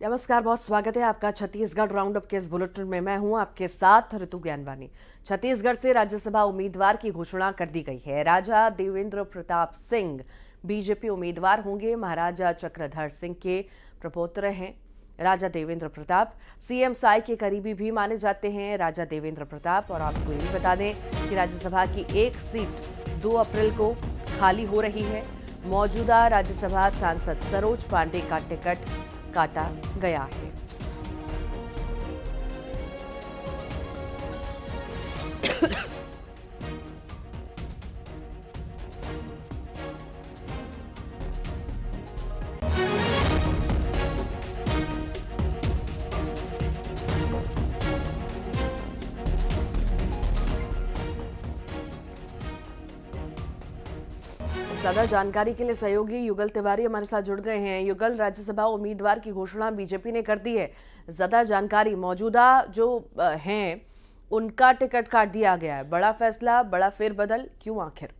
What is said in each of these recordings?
नमस्कार, बहुत स्वागत है आपका छत्तीसगढ़ राउंड अप के इस बुलेटिन में। मैं हूँ आपके साथ ऋतु ज्ञानवानी। छत्तीसगढ़ से राज्यसभा उम्मीदवार की घोषणा कर दी गई है। राजा देवेंद्र प्रताप सिंह बीजेपी उम्मीदवार होंगे। महाराजा चक्रधर सिंह के प्रपोत्र हैं। राजा देवेंद्र प्रताप सीएम साई के करीबी भी माने जाते हैं। राजा देवेंद्र प्रताप, और आपको ये भी बता दें कि राज्यसभा की एक सीट 2 अप्रैल को खाली हो रही है। मौजूदा राज्यसभा सांसद सरोज पांडे का टिकट काटा गया है। ज़्यादा जानकारी के लिए सहयोगी युगल तिवारी हमारे साथ जुड़ गए हैं। युगल राज्यसभा उम्मीदवार की घोषणा बीजेपी ने कर दी है। ज़्यादा जानकारी मौजूदा जो हैं उनका टिकट काट दिया गया है। बड़ा फैसला बड़ा फेरबदल क्यों आखिर?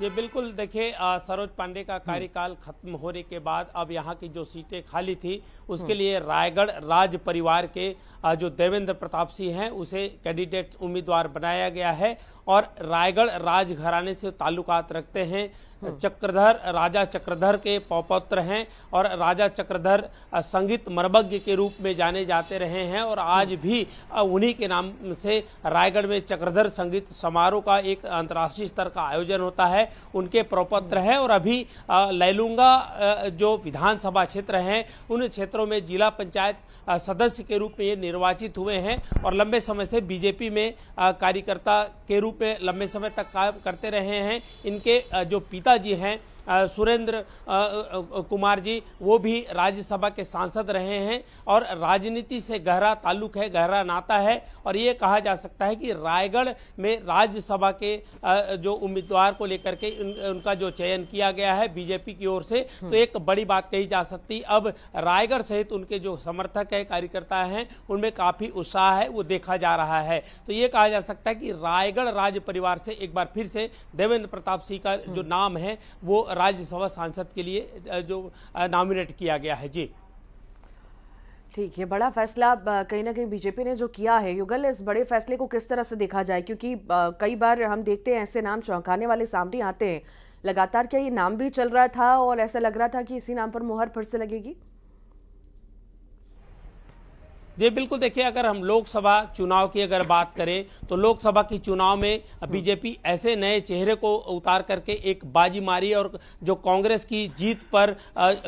ये बिल्कुल। देखिए सरोज पांडे का कार्यकाल खत्म होने के बाद अब यहाँ की जो सीटें खाली थी उसके लिए रायगढ़ राज परिवार के अ, जो देवेंद्र प्रताप सिंह हैं उसे कैंडिडेट उम्मीदवार बनाया गया है। और रायगढ़ राजघराने से ताल्लुकात रखते हैं। चक्रधर, राजा चक्रधर के पौपत्र हैं और राजा चक्रधर संगीत मर्मज्ञ के रूप में जाने जाते रहे हैं और आज भी उन्हीं के नाम से रायगढ़ में चक्रधर संगीत समारोह का एक अंतर्राष्ट्रीय स्तर का आयोजन होता है। उनके प्रपत्र है और अभी लैलूँगा जो विधानसभा क्षेत्र हैं, उन क्षेत्रों में जिला पंचायत सदस्य के रूप में ये निर्वाचित हुए हैं और लंबे समय से बीजेपी में कार्यकर्ता के रूप में लंबे समय तक काम करते रहे हैं। इनके जो पिताजी हैं सुरेंद्र कुमार जी वो भी राज्यसभा के सांसद रहे हैं और राजनीति से गहरा ताल्लुक है गहरा नाता है और ये कहा जा सकता है कि रायगढ़ में राज्यसभा के जो उम्मीदवार को लेकर के उन, उनका जो चयन किया गया है बीजेपी की ओर से तो एक बड़ी बात कही जा सकती। अब रायगढ़ सहित उनके जो समर्थक है कार्यकर्ता हैं उनमें काफ़ी उत्साह है वो देखा जा रहा है। तो ये कहा जा सकता है कि रायगढ़ राज्य परिवार से एक बार फिर से देवेंद्र प्रताप सिंह का जो नाम है वो राज्यसभा सांसद के लिए जो नॉमिनेट किया गया है। जी। ठीक है, बड़ा फैसला कहीं ना कहीं बीजेपी ने जो किया है, युगल, इस बड़े फैसले को किस तरह से देखा जाए? क्योंकि कई बार हम देखते हैं, ऐसे नाम चौंकाने वाले सामने आते हैं। लगातार क्या ये नाम भी चल रहा था और ऐसा लग रहा था कि इसी नाम पर मुहर फिर से लगेगी? जी, बिल्कुल देखिए, अगर हम लोकसभा चुनाव की अगर बात करें तो लोकसभा की चुनाव में बीजेपी ऐसे नए चेहरे को उतार करके एक बाजी मारी और जो कांग्रेस की जीत पर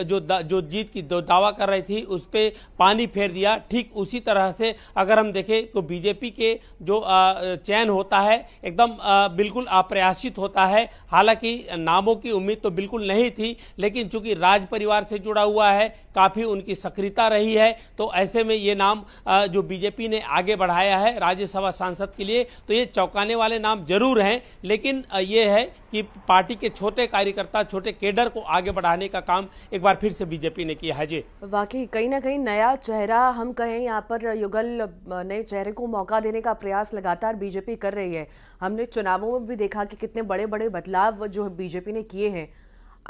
जो जो जीत की दावा कर रही थी, उस पर पानी फेर दिया। ठीक उसी तरह से अगर हम देखें तो बीजेपी के जो चयन होता है, एकदम बिल्कुल अप्रयासित होता है। हालाँकि नामों की उम्मीद तो बिल्कुल नहीं थी, लेकिन चूँकि राज परिवार से जुड़ा हुआ है, काफ़ी उनकी सक्रियता रही है तो ऐसे में ये नाम अ, जो बीजेपी ने आगे बढ़ाया है राज्यसभा सांसद के लिए तो ये चौंकाने वाले नाम ज़रूर हैं। लेकिन ये है कि पार्टी के छोटे कार्यकर्ता छोटे केडर को आगे बढ़ाने का काम एक बार फिर से बीजेपी ने किया है। जी। वाकई कहीं ना कहीं नया चेहरा हम कहें यहाँ पर युगल नए चेहरे को मौका देने का प्रयास लगातार बीजेपी कर रही है। हमने चुनावों में भी देखा कि कितने बड़े बड़े बदलाव जो बीजेपी ने किए हैं।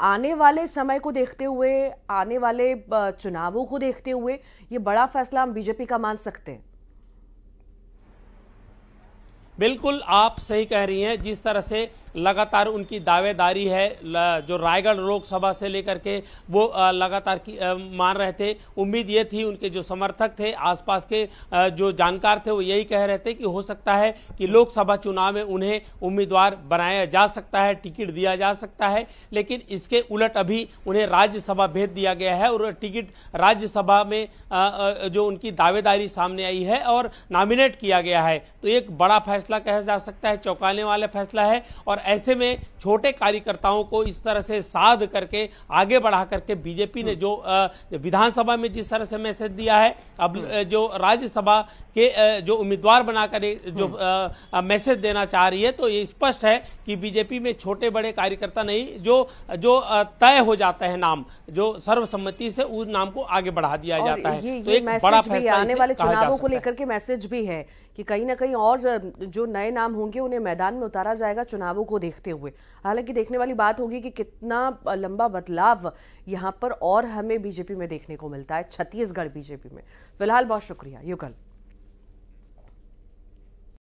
आने वाले समय को देखते हुए, आने वाले चुनावों को देखते हुए ये बड़ा फैसला हम बीजेपी का मान सकते हैं। बिल्कुल आप सही कह रही हैं। जिस तरह से लगातार उनकी दावेदारी है जो रायगढ़ लोकसभा से लेकर के वो लगातार मान रहे थे। उम्मीद ये थी उनके जो समर्थक थे, आसपास के जो जानकार थे, वो यही कह रहे थे कि हो सकता है कि लोकसभा चुनाव में उन्हें उम्मीदवार बनाया जा सकता है, टिकट दिया जा सकता है, लेकिन इसके उलट अभी उन्हें राज्यसभा भेज दिया गया है और टिकट राज्यसभा में जो उनकी दावेदारी सामने आई है और नॉमिनेट किया गया है। तो एक बड़ा फैसला कहा जा सकता है, चौंकाने वाला फैसला है और ऐसे में छोटे कार्यकर्ताओं को इस तरह से साध करके आगे बढ़ा करके बीजेपी ने जो विधानसभा में जिस तरह से मैसेज दिया है अब जो राज्यसभा के जो उम्मीदवार बनाकर जो अ, मैसेज देना चाह रही है तो ये स्पष्ट है कि बीजेपी में छोटे बड़े कार्यकर्ता नहीं जो जो तय हो जाता है नाम जो सर्वसम्मति से उस नाम को आगे बढ़ा दिया जाता है। ये तो एक बड़ा भी फैसला आने वाले चुनावों को। लेकर के मैसेज भी है कि कहीं ना कहीं और जो नए नाम होंगे उन्हें मैदान में उतारा जाएगा चुनावों को देखते हुए। हालाँकि देखने वाली बात होगी कि कितना लंबा बदलाव यहाँ पर और हमें बीजेपी में देखने को मिलता है, छत्तीसगढ़ बीजेपी में। फ़िलहाल बहुत शुक्रिया। युगल।